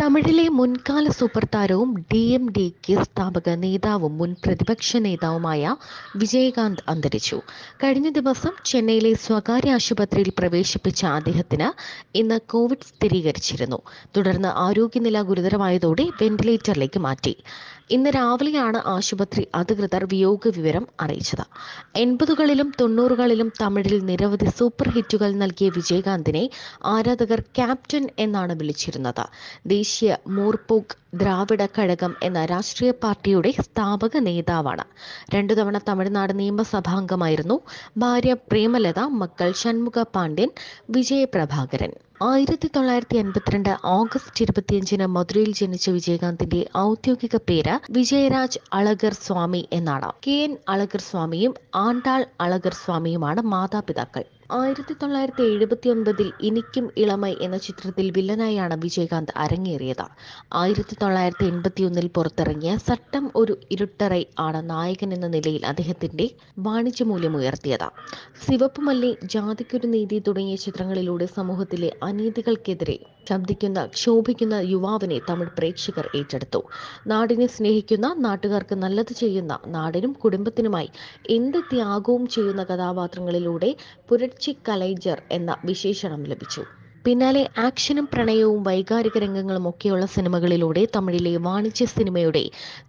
തമിഴിലെ മുൻകാല സൂപ്പർ താരവും ഡി എം ഡി കെ സ്ഥാപക നേതാവും മുൻ പ്രതിപക്ഷ നേതാവുമായ വിജയകാന്ത് അന്തരിച്ചു. കഴിഞ്ഞ ദിവസം ചെന്നൈയിലെ സ്വകാര്യ ആശുപത്രിയിൽ പ്രവേശിപ്പിച്ച അദ്ദേഹത്തിന് ഇന്ന് കോവിഡ് സ്ഥിരീകരിച്ചിരുന്നു. തുടർന്ന് ആരോഗ്യനില ഗുരുതരമായതോടെ വെന്റിലേറ്ററിലേക്ക് മാറ്റി. ഇന്ന് രാവിലെയാണ് ആശുപത്രി അധികൃതർ വിയോഗ വിവരം അറിയിച്ചത്. എൺപതുകളിലും തൊണ്ണൂറുകളിലും തമിഴിൽ നിരവധി സൂപ്പർ ഹിറ്റുകൾ നൽകിയ വിജയകാന്തിനെ ആരാധകർ ക്യാപ്റ്റൻ എന്നാണ് വിളിച്ചിരുന്നത്. ദേശീയ മൂർപോക്ക് ദ്രാവിഡ കഴകം എന്ന രാഷ്ട്രീയ പാർട്ടിയുടെ സ്ഥാപക നേതാവാണ്. രണ്ടു തവണ തമിഴ്നാട് നിയമസഭാംഗമായിരുന്നു. ഭാര്യ പ്രേമലത മക്കൾ ഷൺമുഖ പാണ്ഡ്യൻ വിജയപ്രഭാകരൻ ആയിരത്തി തൊള്ളായിരത്തി എൺപത്തിരണ്ട് ഓഗസ്റ്റ് ഇരുപത്തിയഞ്ചിന് മധുരയിൽ ജനിച്ച വിജയകാന്തിന്റെ ഔദ്യോഗിക പേര് വിജയരാജ് അളഗർ സ്വാമി എന്നാണ്. കെ. എൻ. അളഗർ സ്വാമിയും ആണ്ടാൾ അളഗർ സ്വാമിയുമാണ് മാതാപിതാക്കൾ. ആയിരത്തി തൊള്ളായിരത്തി എഴുപത്തി ഒൻപതിൽ ഇനിക്കും ഇളമൈ എന്ന ചിത്രത്തിൽ വില്ലനായാണ് വിജയകാന്ത് അരങ്ങേറിയത്. ആയിരത്തി തൊള്ളായിരത്തി എൺപത്തി ഒന്നിൽ പുറത്തിറങ്ങിയ സട്ടം ഒരു ഇരുട്ടറൈ ആണ് നായകൻ എന്ന നിലയിൽ അദ്ദേഹത്തിന്റെ വാണിജ്യ മൂല്യം ഉയർത്തിയത് സിവപ്പുമല്ലി ജാതിക്കൊരു നീതി തുടങ്ങിയ ചിത്രങ്ങളിലൂടെ സമൂഹത്തിലെ അനീതികൾക്കെതിരെ ശബ്ദിക്കുന്ന ക്ഷോഭിക്കുന്ന യുവാവിനെ തമിഴ് പ്രേക്ഷകർ ഏറ്റെടുത്തു. നാടിനെ സ്നേഹിക്കുന്ന നാട്ടുകാർക്ക് നല്ലത് ചെയ്യുന്ന നാടിനും കുടുംബത്തിനുമായി എന്ത് ത്യാഗവും ചെയ്യുന്ന കഥാപാത്രങ്ങളിലൂടെ പുരട്ചി കലൈജർ എന്ന വിശേഷണം ലഭിച്ചു. പിന്നാലെ ആക്ഷനും പ്രണയവും വൈകാരിക രംഗങ്ങളും ഒക്കെയുള്ള സിനിമകളിലൂടെ തമിഴിലെ വാണിജ്യ സിനിമയുടെ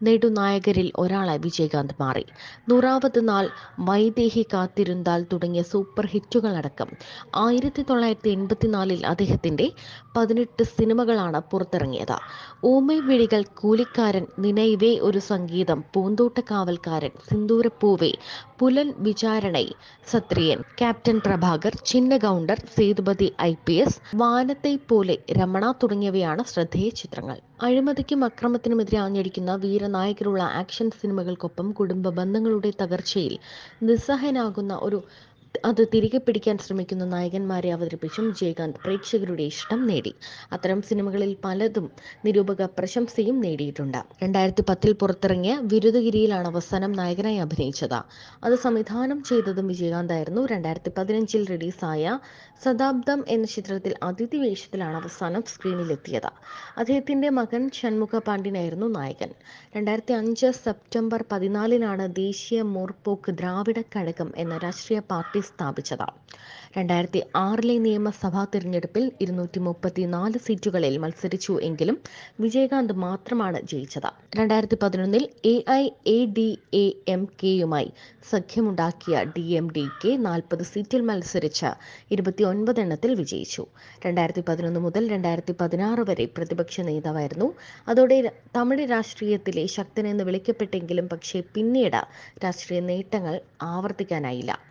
നെടുനായകരിൽ ഒരാളായി വിജയകാന്ത് മാറി. നൂറാവത് നാൾ വൈദേഹി കാത്തിരുന്താൽ തുടങ്ങിയ സൂപ്പർ ഹിറ്റുകളടക്കം ആയിരത്തി തൊള്ളായിരത്തി എൺപത്തിനാലിൽ അദ്ദേഹത്തിന്റെ പതിനെട്ട് സിനിമകളാണ് പുറത്തിറങ്ങിയത്. Oh my വിഴികൾ Koolikkaran Ninaive Oru Sangeetham Poonthottakaavalkaaran Sindhoorapoove Pulan Visaranai Sathriyan captain Prabhakar Chinna Gounder Sethupathi I P S Vaanathai Pola Ramana തുടങ്ങിയവയാണ് ശ്രദ്ധേയ ചിത്രങ്ങൾ. അഴിമതിക്കും അക്രമത്തിനുമെതിരെ ആഞ്ഞടിക്കുന്ന വീരനായകരുള്ള ആക്ഷൻ സിനിമകൾക്കൊപ്പം കുടുംബ ബന്ധങ്ങളുടെ തകർച്ചയിൽ നിസ്സഹനാകുന്ന ഒരു അത് തിരികെ പിടിക്കാൻ ശ്രമിക്കുന്ന നായകന്മാരെ അവതരിപ്പിച്ചും ജയകാന്ത് പ്രേക്ഷകരുടെ ഇഷ്ടം നേടി. അത്തരം സിനിമകളിൽ പലതും നിരൂപക പ്രശംസയും നേടിയിട്ടുണ്ട്. രണ്ടായിരത്തി പത്തിൽ പുറത്തിറങ്ങിയ വിരുദഗിരിയിലാണ് അവസാനം നായകനായി അഭിനയിച്ചത്. അത് സംവിധാനം ചെയ്തതും വിജയകാന്ത് ആയിരുന്നു രണ്ടായിരത്തി പതിനഞ്ചിൽ റിലീസായ ശതാബ്ദം എന്ന ചിത്രത്തിൽ അതിഥി വേഷത്തിലാണ് അവസാനം സ്ക്രീനിലെത്തിയത്. അദ്ദേഹത്തിന്റെ മകൻ ഷൺമുഖ പാണ്ഡ്യനായിരുന്നു നായകൻ. രണ്ടായിരത്തി അഞ്ച് സെപ്റ്റംബർ പതിനാലിനാണ് ദേശീയ മോർപോക്ക് ദ്രാവിഡ കഴകം എന്ന രാഷ്ട്രീയ പാർട്ടി സ്ഥാപിച്ചത്. രണ്ടായിരത്തി ആറിലെ നിയമസഭാ തിരഞ്ഞെടുപ്പിൽ ഇരുന്നൂറ്റി മുപ്പത്തിനാല് സീറ്റുകളിൽ മത്സരിച്ചു എങ്കിലും വിജയകാന്ത് മാത്രമാണ് ജയിച്ചത്. രണ്ടായിരത്തി പതിനൊന്നിൽ A I A D M M കെയുമായി സഖ്യമുണ്ടാക്കിയ ഡി എം ഡി കെ നാൽപ്പത് സീറ്റിൽ മത്സരിച്ച് ഇരുപത്തി ഒൻപത് എണ്ണത്തിൽ വിജയിച്ചു. രണ്ടായിരത്തി പതിനൊന്ന് മുതൽ രണ്ടായിരത്തി പതിനാറ് വരെ പ്രതിപക്ഷ നേതാവായിരുന്നു. അതോടെ തമിഴ് രാഷ്ട്രീയത്തിലെ ശക്തനെന്ന് വിളിക്കപ്പെട്ടെങ്കിലും പക്ഷേ പിന്നീട് രാഷ്ട്രീയ നേട്ടങ്ങൾ ആവർത്തിക്കാനായില്ല.